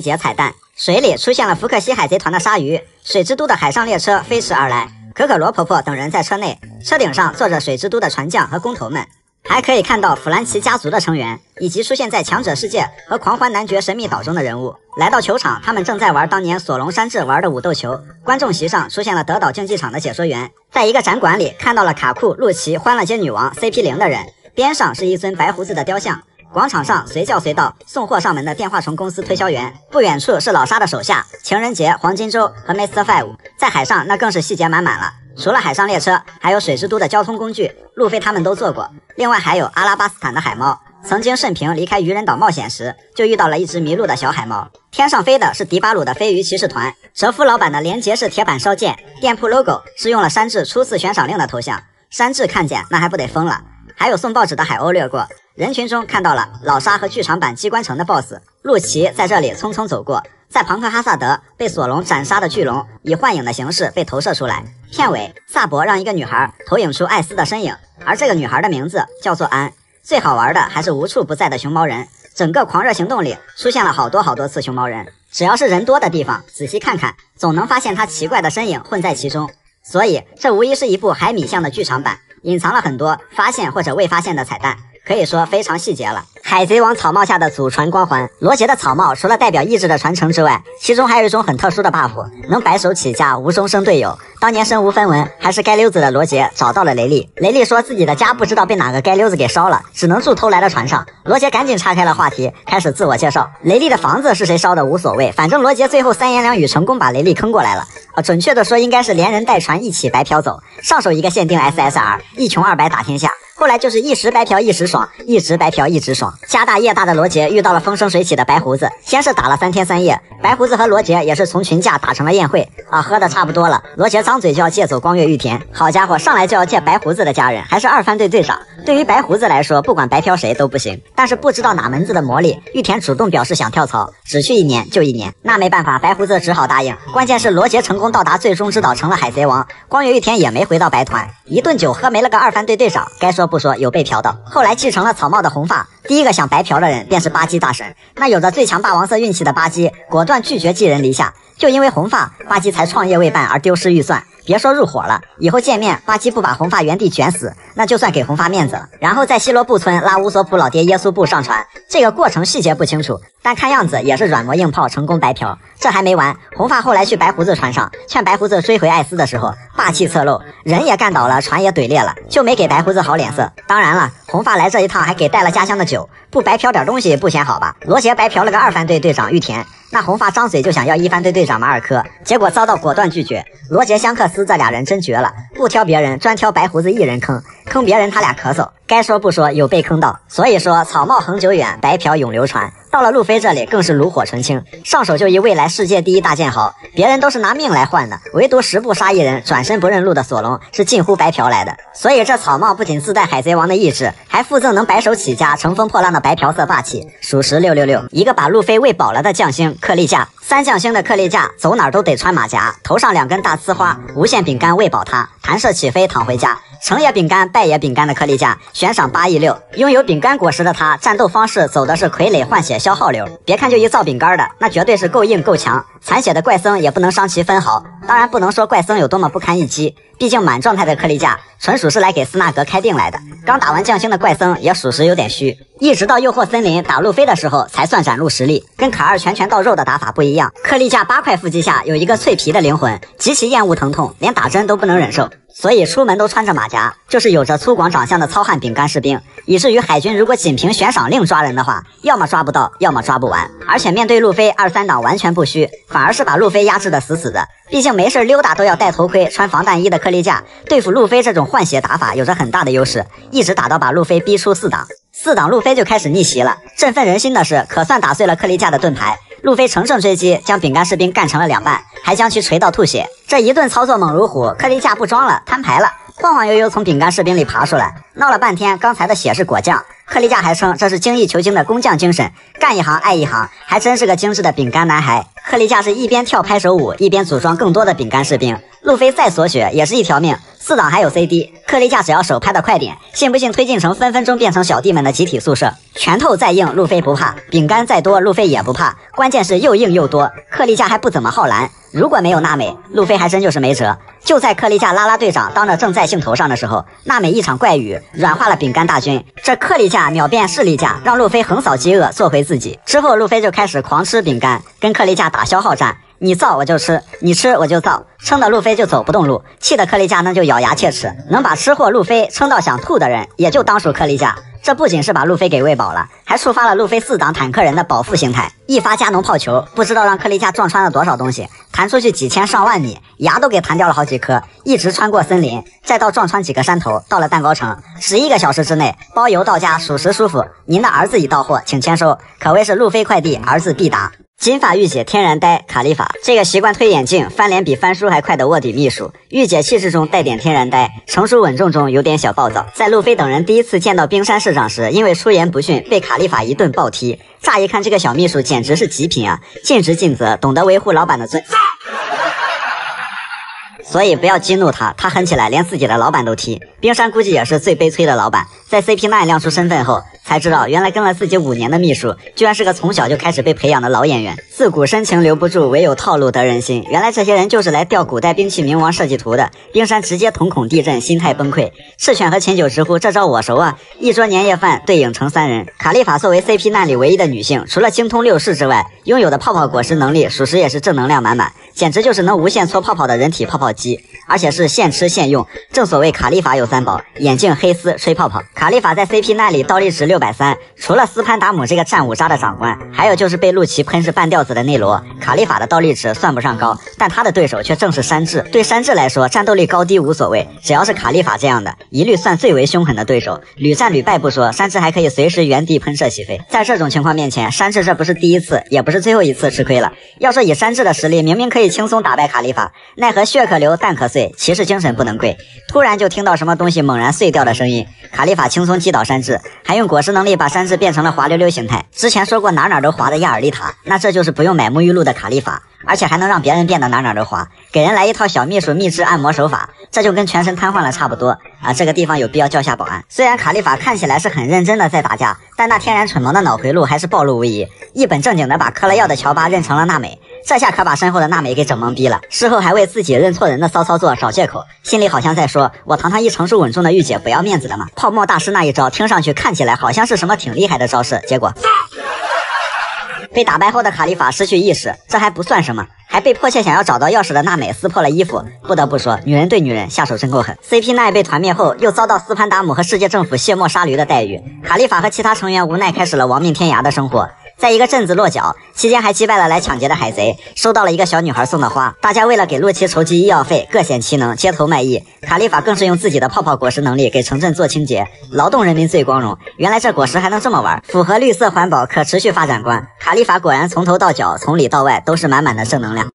节彩蛋：水里出现了福克西海贼团的鲨鱼，水之都的海上列车飞驰而来，可可罗婆婆等人在车内，车顶上坐着水之都的船匠和工头们。还可以看到弗兰奇家族的成员，以及出现在强者世界和狂欢男爵神秘岛中的人物。来到球场，他们正在玩当年索隆山治玩的武斗球。观众席上出现了德岛竞技场的解说员，在一个展馆里看到了卡库、露琪、欢乐街女王 CP 零的人，边上是一尊白胡子的雕像。广场上随叫随到，送货上门的电话虫公司推销员。不远处是老沙的手下，情人节、黄金周和 Mr. Five。在海上，那更是细节满满了。除了海上列车，还有水之都的交通工具，路飞他们都坐过。另外还有阿拉巴斯坦的海猫，曾经盛平离开渔人岛冒险时，就遇到了一只迷路的小海猫。天上飞的是迪巴鲁的飞鱼骑士团，蛇夫老板的连结式铁板烧剑，店铺 logo 是用了山治初次悬赏令的头像，山治看见那还不得疯了。还有送报纸的海鸥掠过，人群中看到了老沙和剧场版机关城的 BOSS 陆琪在这里匆匆走过。在庞克哈萨德被索隆斩杀的巨龙以幻影的形式被投射出来。片尾，萨博让一个女孩投影出艾斯的身影，而这个女孩的名字叫做安。最好玩的还是无处不在的熊猫人，整个狂热行动里出现了好多好多次熊猫人。只要是人多的地方，仔细看看，总能发现他奇怪的身影混在其中。所以，这无疑是一部海米向的剧场版，隐藏了很多发现或者未发现的彩蛋。可以说非常细节了。海贼王草帽下的祖传光环，罗杰的草帽除了代表意志的传承之外，其中还有一种很特殊的 buff，能白手起家，无中生队友。当年身无分文，还是街溜子的罗杰找到了雷利。雷利说自己的家不知道被哪个街溜子给烧了，只能住偷来的船上。罗杰赶紧岔开了话题，开始自我介绍。雷利的房子是谁烧的无所谓，反正罗杰最后三言两语成功把雷利坑过来了。啊，准确的说，应该是连人带船一起白嫖走，上手一个限定 SSR，一穷二白打天下。后来就是一时白嫖一时爽，一直白嫖一直爽。家大业大的罗杰遇到了风生水起的白胡子，先是打了三天三夜。白胡子和罗杰也是从群架打成了宴会啊，喝的差不多了，罗杰张嘴就要借走光月玉田。好家伙，上来就要借白胡子的家人，还是二番队队长。对于白胡子来说，不管白嫖谁都不行。但是不知道哪门子的魔力，玉田主动表示想跳槽，只去一年就一年。那没办法，白胡子只好答应。关键是罗杰成功到达最终之岛，成了海贼王。光月玉田也没回到白团，一顿酒喝没了个二番队队长。该说。不说有被嫖的，后来继承了草帽的红发，第一个想白嫖的人便是巴基大神。那有着最强霸王色运气的巴基，果断拒绝寄人篱下。就因为红发，巴基才创业未半而丢失预算。别说入伙了，以后见面巴基不把红发原地卷死，那就算给红发面子了。然后在西罗布村拉乌索普老爹耶稣布上船，这个过程细节不清楚，但看样子也是软磨硬泡成功白嫖。这还没完，红发后来去白胡子船上劝白胡子追回艾斯的时候，霸气侧漏，人也干倒了，船也怼裂了，就没给白胡子好脸色。当然了，红发来这一趟还给带了家乡的酒，不白嫖点东西不嫌好吧？罗杰白嫖了个二番队队长玉田。那红发张嘴就想要一番队队长马尔科，结果遭到果断拒绝。罗杰香克斯这俩人真绝了，不挑别人，专挑白胡子一人坑，坑别人他俩咳嗽。该说不说，有被坑到。所以说草帽恒久远，白嫖永流传。到了路飞这里更是炉火纯青，上手就一未来世界第一大剑豪，别人都是拿命来换的，唯独十步杀一人，转身不认路的索隆是近乎白嫖来的。所以这草帽不仅自带海贼王的意志，还附赠能白手起家、乘风破浪的白嫖色霸气，属实六六六。一个把路飞喂饱了的将星克利架，三将星的克利架走哪都得穿马甲，头上两根大呲花，无限饼干喂饱他，弹射起飞躺回家。成也饼干，败也饼干的克利架悬赏八亿六，拥有饼干果实的他，战斗方式走的是傀儡换血消耗流。别看就一造饼干的，那绝对是够硬够强。残血的怪僧也不能伤其分毫。当然不能说怪僧有多么不堪一击，毕竟满状态的克利架纯属是来给斯纳格开定来的。刚打完降星的怪僧也属实有点虚，一直到诱惑森林打路飞的时候才算展露实力。跟卡二拳拳到肉的打法不一样，克利架八块腹肌下有一个脆皮的灵魂，极其厌恶疼痛，连打针都不能忍受。所以出门都穿着马甲，就是有着粗犷长相的糙汉饼干士兵，以至于海军如果仅凭悬赏令抓人的话，要么抓不到，要么抓不完。而且面对路飞二三档完全不虚，反而是把路飞压制的死死的。毕竟没事溜达都要戴头盔、穿防弹衣的克利架，对付路飞这种换血打法有着很大的优势，一直打到把路飞逼出四档，四档路飞就开始逆袭了。振奋人心的是，可算打碎了克利架的盾牌。路飞乘胜追击，将饼干士兵干成了两半，还将其锤到吐血。这一顿操作猛如虎，克利夏不装了，摊牌了，晃晃悠悠从饼干士兵里爬出来，闹了半天，刚才的血是果酱。克利架还称这是精益求精的工匠精神，干一行爱一行，还真是个精致的饼干男孩。克利架是一边跳拍手舞，一边组装更多的饼干士兵。路飞再锁血也是一条命，四档还有 CD，克利架只要手拍的快点，信不信推进城分分钟变成小弟们的集体宿舍？拳头再硬，路飞不怕；饼干再多，路飞也不怕。关键是又硬又多，克利架还不怎么耗蓝。如果没有娜美，路飞还真就是没辙。就在克利架拉拉队长当着正在兴头上的时候，娜美一场怪雨软化了饼干大军。这克利架秒变势力架，让路飞横扫饥饿，做回自己。之后，路飞就开始狂吃饼干，跟克利架打消耗战。你造我就吃，你吃我就造，撑得路飞就走不动路，气得克利架那就咬牙切齿。能把吃货路飞撑到想吐的人，也就当属克利架。这不仅是把路飞给喂饱了，还触发了路飞四档坦克人的保护形态。一发加农炮球，不知道让克利架撞穿了多少东西，弹出去几千上万米，牙都给弹掉了好几颗。一直穿过森林，再到撞穿几个山头，到了蛋糕城，十一个小时之内包邮到家，属实舒服。您的儿子已到货，请签收，可谓是路飞快递，儿子必达。金发御姐天然呆卡利法，这个习惯推眼镜、翻脸比翻书还快的卧底秘书，御姐气质中带点天然呆，成熟稳重中有点小暴躁。在路飞等人第一次见到冰山市长时，因为出言不逊被卡利法一顿暴踢。乍一看，这个小秘书简直是极品啊，尽职尽责，懂得维护老板的尊。所以不要激怒他，他狠起来连自己的老板都踢。冰山估计也是最悲催的老板，在 CP9 亮出身份后，才知道原来跟了自己五年的秘书，居然是个从小就开始被培养的老演员。自古深情留不住，唯有套路得人心。原来这些人就是来调古代兵器冥王设计图的。冰山直接瞳孔地震，心态崩溃。赤犬和秦九直呼这招我熟啊！一桌年夜饭对影成三人。卡利法作为 CP9 里唯一的女性，除了精通六式之外，拥有的泡泡果实能力，属实也是正能量满满，简直就是能无限搓泡泡的人体泡泡机。而且是现吃现用，正所谓卡利法有三宝：眼镜、黑丝、吹泡泡。卡利法在 CP 那里倒立值六百三，除了斯潘达姆这个战五渣的长官，还有就是被陆琪喷是半吊子的内罗。卡利法的倒立值算不上高，但他的对手却正是山治。对山治来说，战斗力高低无所谓，只要是卡利法这样的，一律算最为凶狠的对手。屡战屡败不说，山治还可以随时原地喷射起飞。在这种情况面前，山治这不是第一次，也不是最后一次吃亏了。要说以山治的实力，明明可以轻松打败卡利法，奈何血可流，蛋壳碎，骑士精神不能跪。突然就听到什么东西猛然碎掉的声音，卡利法轻松击倒山治，还用果实能力把山治变成了滑溜溜形态。之前说过哪哪都滑的亚尔丽塔，那这就是不用买沐浴露的卡利法，而且还能让别人变得哪哪都滑，给人来一套小秘书秘制按摩手法，这就跟全身瘫痪了差不多啊！这个地方有必要叫下保安。虽然卡利法看起来是很认真的在打架，但那天然蠢萌的脑回路还是暴露无遗，一本正经的把嗑了药的乔巴认成了娜美。这下可把身后的娜美给整懵逼了，事后还为自己认错人的骚操作找借口，心里好像在说：“我堂堂一成熟稳重的御姐不要面子的吗？”泡沫大师那一招听上去看起来好像是什么挺厉害的招式，结果被打败后的卡利法失去意识，这还不算什么，还被迫切想要找到钥匙的娜美撕破了衣服。不得不说，女人对女人下手真够狠。CP 奈被团灭后，又遭到斯潘达姆和世界政府卸磨杀驴的待遇，卡利法和其他成员无奈开始了亡命天涯的生活。在一个镇子落脚期间，还击败了来抢劫的海贼，收到了一个小女孩送的花。大家为了给洛奇筹集医药费，各显其能，街头卖艺。卡利法更是用自己的泡泡果实能力给城镇做清洁，劳动人民最光荣。原来这果实还能这么玩，符合绿色环保可持续发展观。卡利法果然从头到脚，从里到外都是满满的正能量。